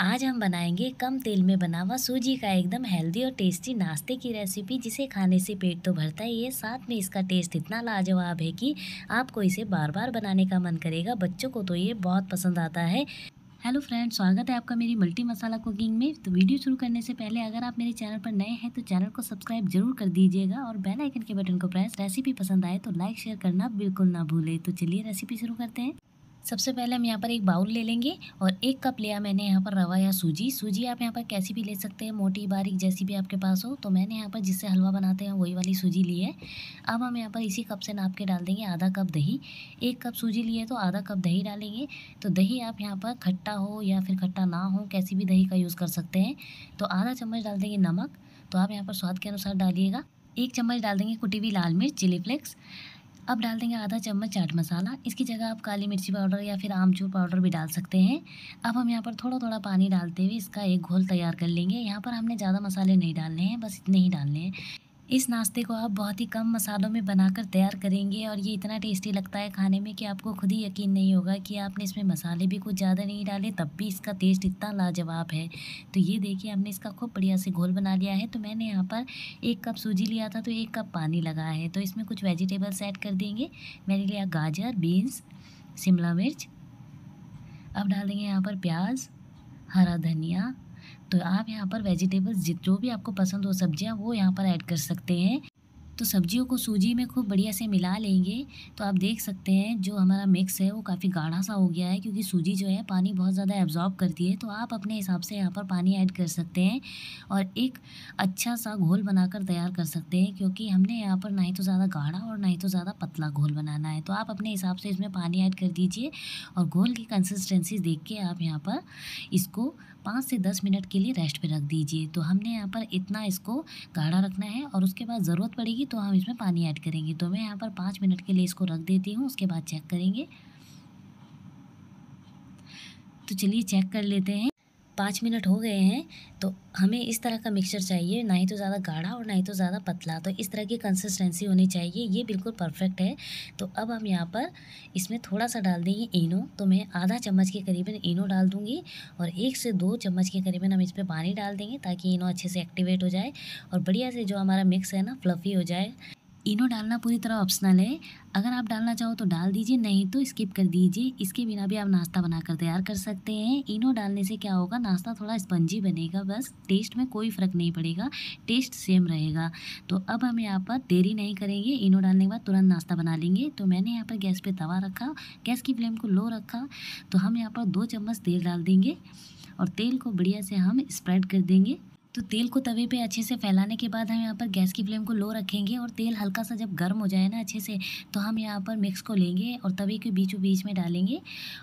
आज हम बनाएँगे कम तेल में बना हुआ सूजी का एकदम हेल्दी और टेस्टी नाश्ते की रेसिपी जिसे खाने से पेट तो भरता ही है। साथ में इसका टेस्ट इतना लाजवाब है कि आपको इसे बार बार बनाने का मन करेगा। बच्चों को तो ये बहुत पसंद आता है। हेलो फ्रेंड स्वागत है आपका मेरी मल्टी मसाला कुकिंग में। तो वीडियो शुरू करने से पहले अगर आप मेरे चैनल पर नए हैं तो चैनल को सब्सक्राइब ज़रूर कर दीजिएगा और बेल आइकन के बटन को प्रेस रेसिपी पसंद आए तो लाइक शेयर करना बिल्कुल ना भूले। तो चलिए रेसिपी शुरू करते हैं। सबसे पहले हम यहाँ पर एक बाउल ले लेंगे और एक कप लिया मैंने यहाँ पर रवा या सूजी। सूजी आप यहाँ पर कैसी भी ले सकते हैं, मोटी, बारीक जैसी भी आपके पास हो। तो मैंने यहाँ पर जिससे हलवा बनाते हैं वही वाली सूजी ली है। अब हम यहाँ पर इसी कप से नाप के डाल देंगे आधा कप दही। एक कप सूजी लिए तो आधा कप दही डालेंगे। तो दही आप यहाँ पर खट्टा हो या फिर खट्टा ना हो, कैसी भी दही का यूज़ कर सकते हैं। तो आधा चम्मच डाल देंगे नमक। तो आप यहाँ पर स्वाद के अनुसार डालिएगा। एक चम्मच डाल देंगे कुटी हुई लाल मिर्च, चिली फ्लेक्स। अब डाल देंगे आधा चम्मच चाट मसाला। इसकी जगह आप काली मिर्ची पाउडर या फिर आमचूर पाउडर भी डाल सकते हैं। अब हम यहाँ पर थोड़ा थोड़ा पानी डालते हुए इसका एक घोल तैयार कर लेंगे। यहाँ पर हमने ज़्यादा मसाले नहीं डालने हैं, बस इतने ही डालने हैं। इस नाश्ते को आप बहुत ही कम मसालों में बनाकर तैयार करेंगे और ये इतना टेस्टी लगता है खाने में कि आपको खुद ही यकीन नहीं होगा कि आपने इसमें मसाले भी कुछ ज़्यादा नहीं डाले, तब भी इसका टेस्ट इतना लाजवाब है। तो ये देखिए, हमने इसका खूब बढ़िया से घोल बना लिया है। तो मैंने यहाँ पर एक कप सूजी लिया था तो एक कप पानी लगा है। तो इसमें कुछ वेजिटेबल्स ऐड कर देंगे। मैंने लिया गाजर, बीन्स, शिमला मिर्च। अब डाल देंगे यहाँ पर प्याज, हरा धनिया तो आप यहाँ पर वेजिटेबल्स जो भी आपको पसंद हो, सब्ज़ियाँ, वो यहाँ पर ऐड कर सकते हैं। तो सब्जियों को सूजी में खूब बढ़िया से मिला लेंगे। तो आप देख सकते हैं, जो हमारा मिक्स है, वो काफ़ी गाढ़ा सा हो गया है, क्योंकि सूजी जो है, पानी बहुत ज़्यादा एब्जॉर्ब करती है। तो आप अपने हिसाब से यहाँ पर पानी ऐड कर सकते हैं और एक अच्छा सा घोल बनाकर तैयार कर सकते हैं, क्योंकि हमने यहाँ पर ना ही तो ज़्यादा गाढ़ा और ना ही तो ज़्यादा पतला घोल बनाना है। तो आप अपने हिसाब से इसमें पानी ऐड कर दीजिए और घोल की कंसिस्टेंसी देख के आप यहाँ पर इसको पाँच से दस मिनट के लिए रेस्ट पे रख दीजिए। तो हमने यहाँ पर इतना इसको गाढ़ा रखना है और उसके बाद ज़रूरत पड़ेगी तो हम इसमें पानी ऐड करेंगे। तो मैं यहाँ पर पाँच मिनट के लिए इसको रख देती हूँ, उसके बाद चेक करेंगे। तो चलिए चेक कर लेते हैं। पाँच मिनट हो गए हैं तो हमें इस तरह का मिक्सचर चाहिए, ना ही तो ज़्यादा गाढ़ा और ना ही तो ज़्यादा पतला। तो इस तरह की कंसिस्टेंसी होनी चाहिए, ये बिल्कुल परफेक्ट है। तो अब हम यहाँ पर इसमें थोड़ा सा डाल देंगे इनो। तो मैं आधा चम्मच के करीबन इनो डाल दूँगी और एक से दो चम्मच के करीबन हम इस पर पानी डाल देंगे ताकि इनो अच्छे से एक्टिवेट हो जाए और बढ़िया से जो हमारा मिक्स है ना फ्लफ़ी हो जाए। इनो डालना पूरी तरह ऑप्शनल है। अगर आप डालना चाहो तो डाल दीजिए, नहीं तो स्किप कर दीजिए। इसके बिना भी आप नाश्ता बनाकर तैयार कर सकते हैं। इनो डालने से क्या होगा, नाश्ता थोड़ा स्पंजी बनेगा बस। टेस्ट में कोई फ़र्क नहीं पड़ेगा। टेस्ट सेम रहेगा। तो अब हम यहाँ पर देरी नहीं करेंगे। इनो डालने के बाद तुरंत नाश्ता बना लेंगे। तो मैंने यहाँ पर गैस पर तवा रखा, गैस की फ्लेम को लो रखा। तो हम यहाँ पर दो चम्मच तेल डाल देंगे और तेल को बढ़िया से हम स्प्रेड कर देंगे। तो तेल को तवे पे अच्छे से फैलाने के बाद हम यहाँ पर गैस की फ्लेम को लो रखेंगे और तेल हल्का सा जब गर्म हो जाए ना अच्छे से तो हम यहाँ पर मिक्स को लेंगे और तवे के बीचों बीच में डालेंगे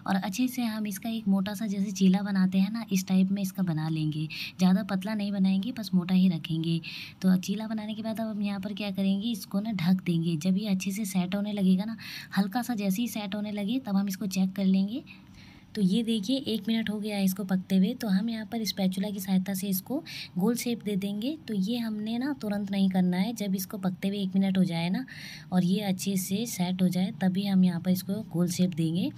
और अच्छे से हम इसका एक मोटा सा जैसे चीला बनाते हैं ना, इस टाइप में इसका बना लेंगे। ज़्यादा पतला नहीं बनाएँगे, बस मोटा ही रखेंगे। तो चीला बनाने के बाद अब हम यहाँ पर क्या करेंगे, इसको ना ढक देंगे। जब ये अच्छे से सेट होने लगेगा ना, हल्का सा जैसे ही सेट होने लगे, तब हम इसको चेक कर लेंगे। तो ये देखिए, एक मिनट हो गया है इसको पकते हुए तो हम यहाँ पर स्पैचुला की सहायता से इसको गोल शेप दे देंगे। तो ये हमने ना तुरंत नहीं करना है, जब इसको पकते हुए एक मिनट हो जाए ना, और ये अच्छे से सेट हो जाए, तभी हम यहाँ पर इसको गोल शेप देंगे।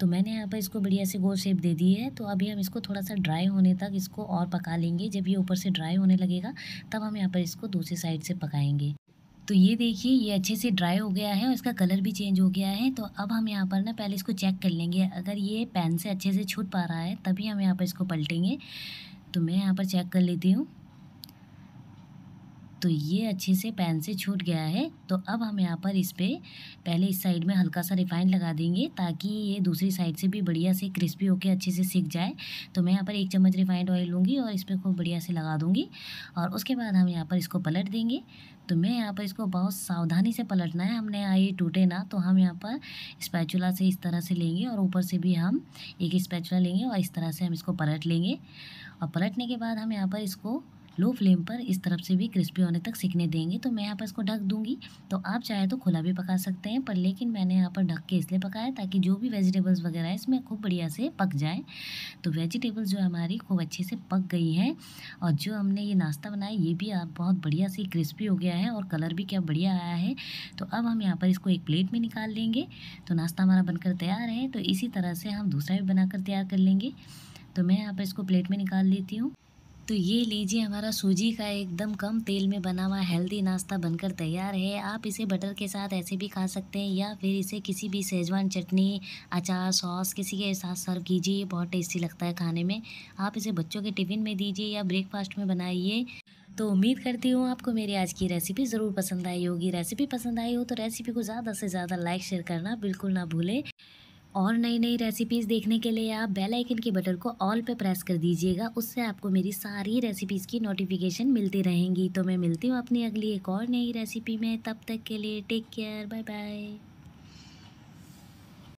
तो मैंने यहाँ पर इसको बढ़िया से गोल शेप दे दी है। तो अभी हम इसको थोड़ा सा ड्राई होने तक इसको और पका लेंगे। जब ये ऊपर से ड्राई होने लगेगा, तब हम यहाँ पर इसको दूसरी साइड से पकाएँगे। तो ये देखिए, ये अच्छे से ड्राई हो गया है और इसका कलर भी चेंज हो गया है। तो अब हम यहाँ पर ना पहले इसको चेक कर लेंगे। अगर ये पेन से अच्छे से छूट पा रहा है, तभी हम यहाँ पर इसको पलटेंगे। तो मैं यहाँ पर चेक कर लेती हूँ। तो ये अच्छे से पैन से छूट गया है। तो अब हम यहाँ पर इस पर पहले इस साइड में हल्का सा रिफाइंड लगा देंगे ताकि ये दूसरी साइड से भी बढ़िया से क्रिस्पी होकर अच्छे से सीख जाए। तो मैं यहाँ पर एक चम्मच रिफाइंड ऑयल लूँगी और इस पर खूब बढ़िया से लगा दूँगी और उसके बाद हम यहाँ पर इसको पलट देंगे। तो मैं यहाँ पर इसको बहुत सावधानी से पलटना है, हमने आई टूटे ना तो हम यहाँ पर स्पैचुला से इस तरह से लेंगे और ऊपर से भी हम एक स्पैचुला लेंगे और इस तरह से हम इसको पलट लेंगे। और पलटने के बाद हम यहाँ पर इसको लो फ्लेम पर इस तरफ़ से भी क्रिस्पी होने तक सीखने देंगे तो मैं यहाँ पर इसको ढक दूँगी। तो आप चाहे तो खुला भी पका सकते हैं, पर लेकिन मैंने यहाँ पर ढक के इसलिए पकाया ताकि जो भी वेजिटेबल्स वगैरह है इसमें खूब बढ़िया से पक जाए। तो वेजिटेबल्स जो हमारी खूब अच्छे से पक गई हैं और जो हमने ये नाश्ता बनाया, ये भी आप बहुत बढ़िया से क्रिस्पी हो गया है और कलर भी क्या बढ़िया आया है। तो अब हम यहाँ पर इसको एक प्लेट में निकाल लेंगे। तो नाश्ता हमारा बनकर तैयार है तो इसी तरह से हम दूसरा भी बनाकर तैयार कर लेंगे। तो मैं यहाँ पर इसको प्लेट में निकाल लेती हूँ। तो ये लीजिए, हमारा सूजी का एकदम कम तेल में बना हुआ हेल्दी नाश्ता बनकर तैयार है। आप इसे बटर के साथ ऐसे भी खा सकते हैं या फिर इसे किसी भी सेजवान चटनी, अचार सॉस किसी के साथ सर्व कीजिए, बहुत टेस्टी लगता है खाने में। आप इसे बच्चों के टिफ़िन में दीजिए या ब्रेकफास्ट में बनाइए। तो उम्मीद करती हूँ आपको मेरी आज की रेसिपी ज़रूर पसंद आई होगी। रेसिपी पसंद आई हो तो रेसिपी को ज़्यादा से ज़्यादा लाइक शेयर करना बिल्कुल ना भूलें। और नई नई रेसिपीज़ देखने के लिए आप बेल आइकन के बटन को ऑल पे प्रेस कर दीजिएगा। उससे आपको मेरी सारी रेसिपीज़ की नोटिफिकेशन मिलती रहेंगी। तो मैं मिलती हूँ अपनी अगली एक और नई रेसिपी में। तब तक के लिए टेक केयर बाय बाय